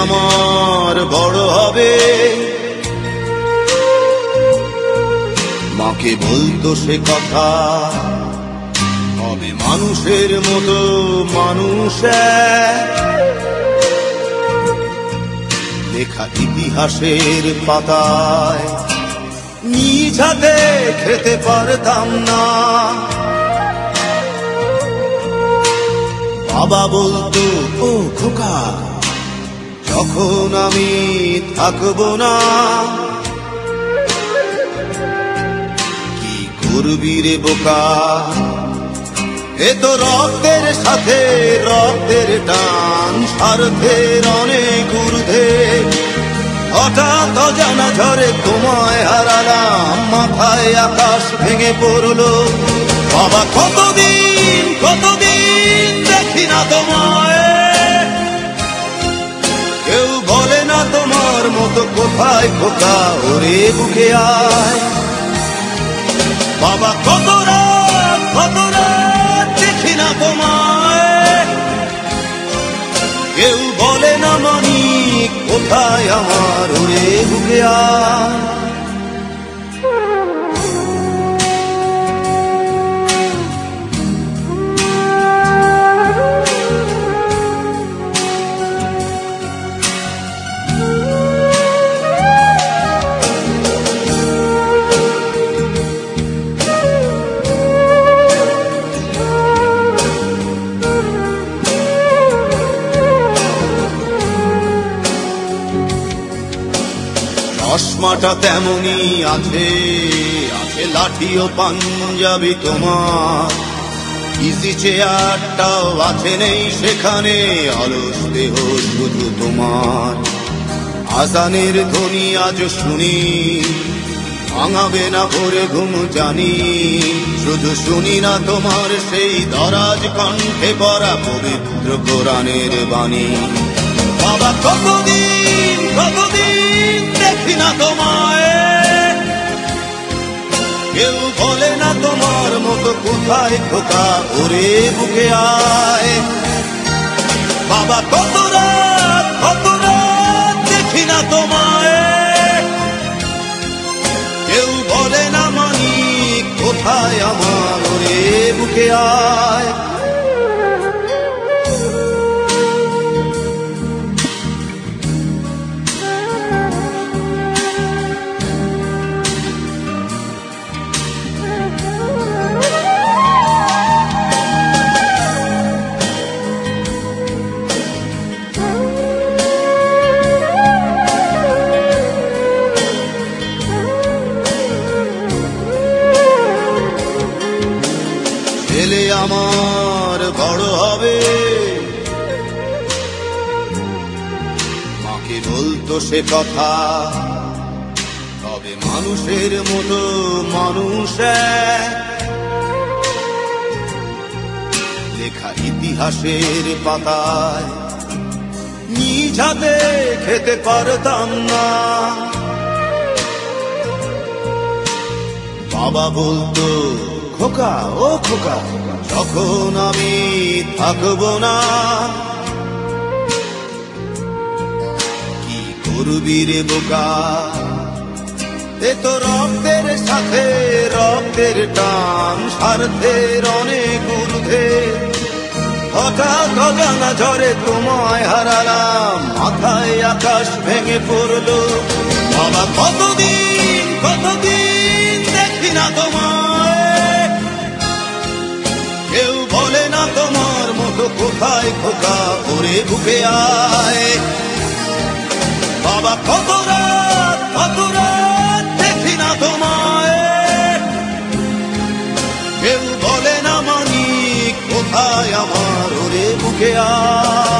আমার বড় হবে। মাকে বলতো সে কথা হবে মানুষের মতো মানুষ লেখা ইতিহাসের পাতায় নিজ হাতে খেতে পারতাম না। বাবা বলতো, ও খোকা যখন আমি থাকব না। কি করবি রে বোকা? এ তো রক্তের সাথে রক্তের টান স্বার্থের অনেক ঊর্ধ্বে। হঠাৎ অজানা ঝরে তোমায় হারালাম, মাথায় আকাশ ভেঙে পড়ল। বাবা, কতদিন কতদিন দেখি না তোমায়? মতো কোথায় খোকা? ওরে বুকে আয়। বাবা, কত রাত কত রাত দেখি না তোমায়। কেউ বলে না মানি কোথায় আমার ওরে বুকে আয়? চশমাটা তেমনই আছে আছে লাঠি ও পাঞ্জাবি তোমার। ইজি চেয়ারটাও আছে নেই সেখানে, অলস দেহ শুধু তোমার। আজানের ধ্বনি আজ শুনি, ভাঙাবে না ভোরে ঘুম জানি। শুধু শুনি না তোমার সেই দরাজ কণ্ঠে পড়া পবিত্র কোরআনের বাণী। বাবা, কতদিন কতদিন দেখি না তোমায়। কেউ বলে না তোমার মতো কোথায় খোকা ওরে বুকে আয়। বাবা, কত রাত কত রাত দেখি না তোমায়। কেউ বলে না মানি কোথায় আমার ওরে বুকে আয়। ছেলে আমার বড় হবে। মাকে বলতো সে কথা, তবে মানুষের মতো মানুষ লেখা ইতিহাসের পাতায় নিজ হাতে খেতে পারতাম না। বাবা বলতো খোকা, ও খোকা, যখন আমি থাকব না, কি করবি রে বোকা? এ তো রক্তের সাথে রক্তের টান, স্বার্থের অনেক ঊর্ধ্বে। হঠাৎ অজানা ঝরে তোমায় হারালাম, মাথায় আকাশ ভেঙে পড়ল। বাবা, কতদিন কতদিন আয় খোকা ওরে ভুবে আয়। বাবা কত রাত কত রাত দেখি না তোমায়। কেউ বলে না মানি কোথায় আমার ওরে বুকে আয়?